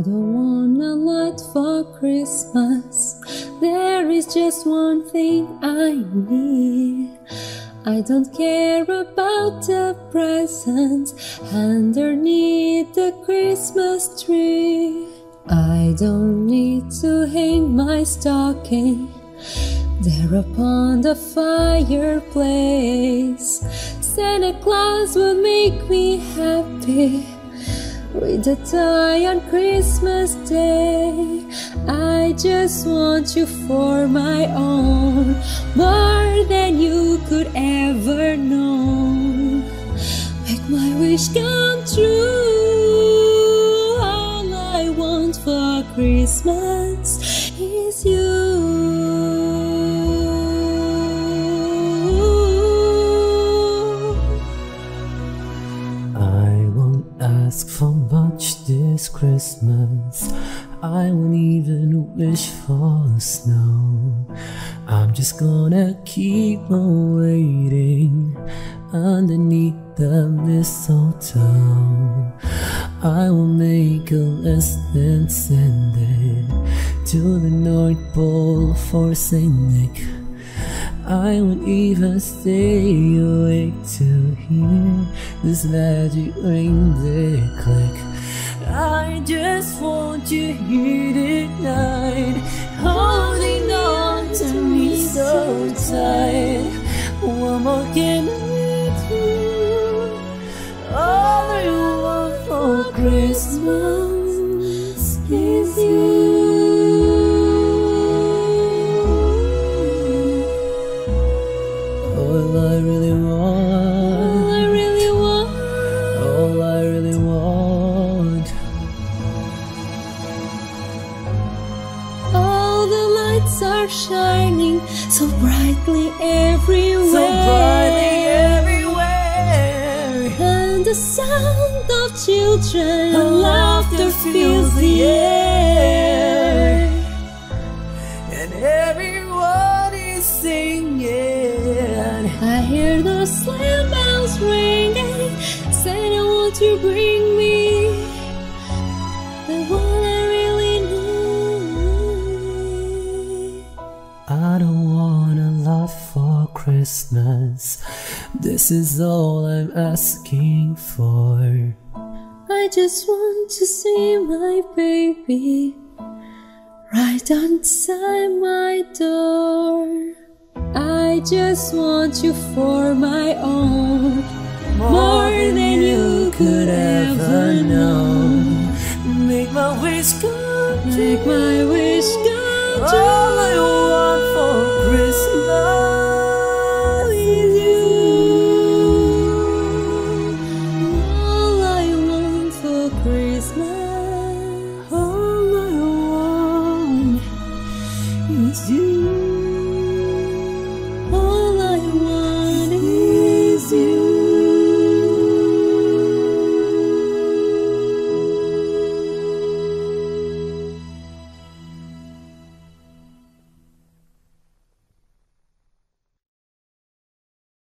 I don't want a lot for Christmas. There is just one thing I need. I don't care about the presents underneath the Christmas tree. I don't need to hang my stocking there upon the fireplace. Santa Claus will make me happy with a toy on Christmas Day. I just want you for my own, more than you could ever know. Make my wish come true. All I want for Christmas is you. Ask for much this Christmas. I won't even wish for snow. I'm just gonna keep on waiting underneath the mistletoe. I will make a list and send it to the North Pole for Saint Nick. I won't even stay awake to hear this magic ring reindeer click. I just want you here tonight, holding on to me so tight. What more can we do? All I want for Christmas lights are shining so brightly everywhere. So brightly everywhere. And the sound of children And laughter fills the air. And everyone is singing. I hear the sleigh bells ringing, saying, I want to bring Christmas. This is all I'm asking for. I just want to see my baby right outside my door. I just want you for my own, more than you could ever know. Make my wish come Make true. my wish come All I want for Christmas